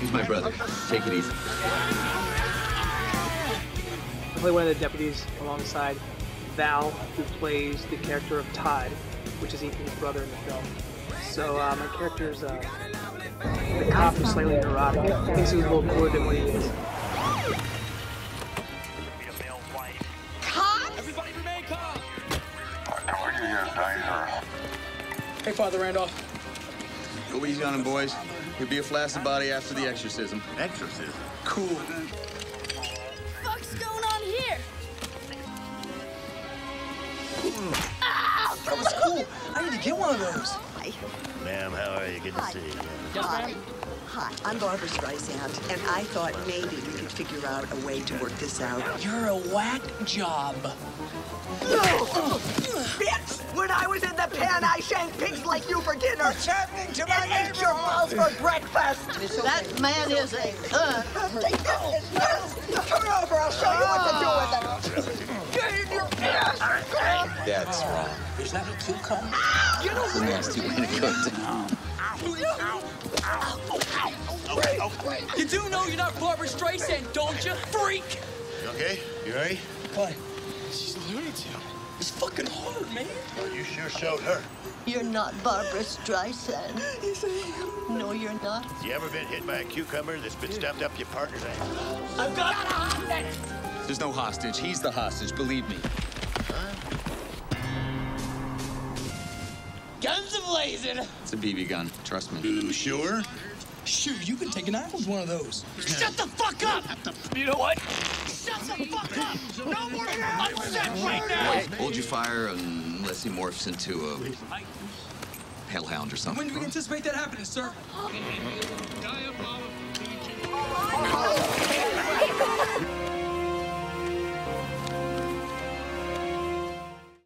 He's my brother. Take it easy. I play one of the deputies alongside Val, who plays the character of Todd, which is Ethan's brother in the film. So uh, my character is uh, the cop who's slightly neurotic. Thinks he's a little cooler than what he is. Everybody remain calm. Hey, Father Randolph. Go easy on him, boys. He'll be a flaccid body after the exorcism. Exorcism. Cool. fuck's going on here? That was cool. I need to get one of those. Hi. Ma'am, how are you? Good to see you. Hi. Hi. I'm Barbara Streisand, and I thought maybe we could figure out a way to work this out. You're a whack job. Bitch! When I was in the pen, I shanked pigs like you for dinner. What's happening to my and ate your balls for breakfast. That man is a cunt. Take this. Turn over. I'll show you what to do with it. Ah. Get in your ass. That's wrong. Is that a cucumber? You know It's a nasty way to go down. You do know you're not Barbara Streisand, don't you, freak? You okay? You ready? What? She's a Looney It's fucking hard, man. Well, you sure showed her. You're not Barbara Streisand. No, you're not. You ever been hit by a cucumber that's been stuffed up your partner's ass? I've got a hostage. There's no hostage. He's the hostage, believe me. Guns a-blazing. It's a BB gun. Trust me. You sure? Shoot, you can take an knife with one of those. Shut the fuck up! You know what? Shut the fuck up! No more I'm set right now! Hold your fire Unless he morphs into a hellhound or something. When do we anticipate that happening, sir?